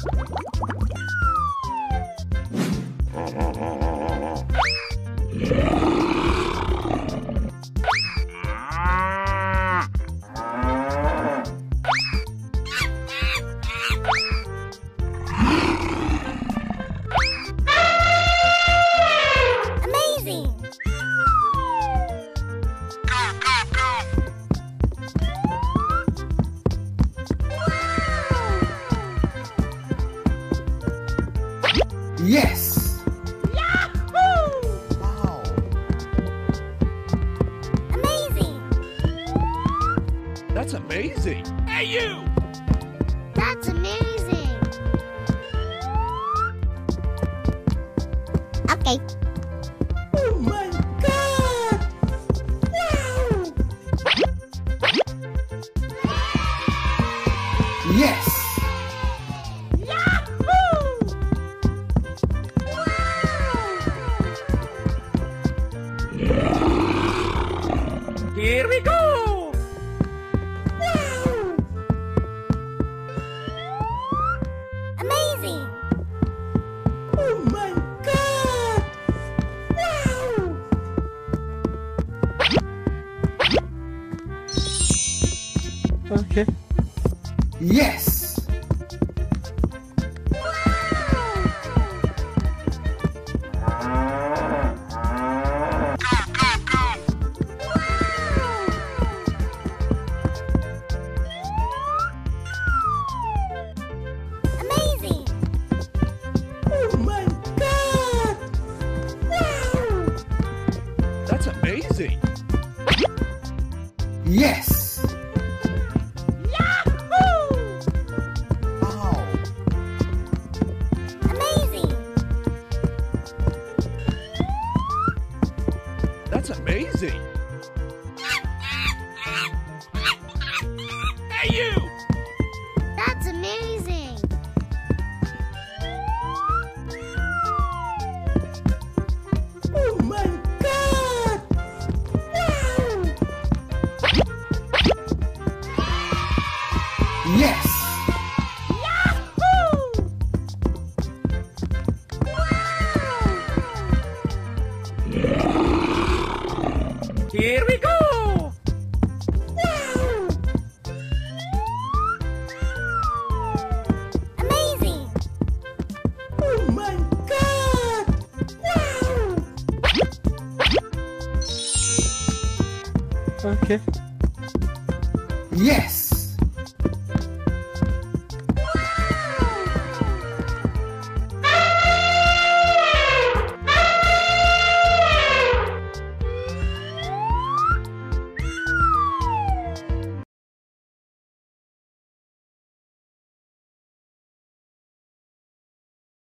Amazing! Yes! Yahoo! Wow. Amazing! That's amazing. Hey, you! That's amazing! Okay. Oh my god! Wow! Yes! Here we go! Amazing! Oh my god! Wow! Okay. Yes! That's amazing. Yes! Wow! Amazing! That's amazing. Yes! Here we go! Amazing! Oh my god! Wow! Okay. Yes!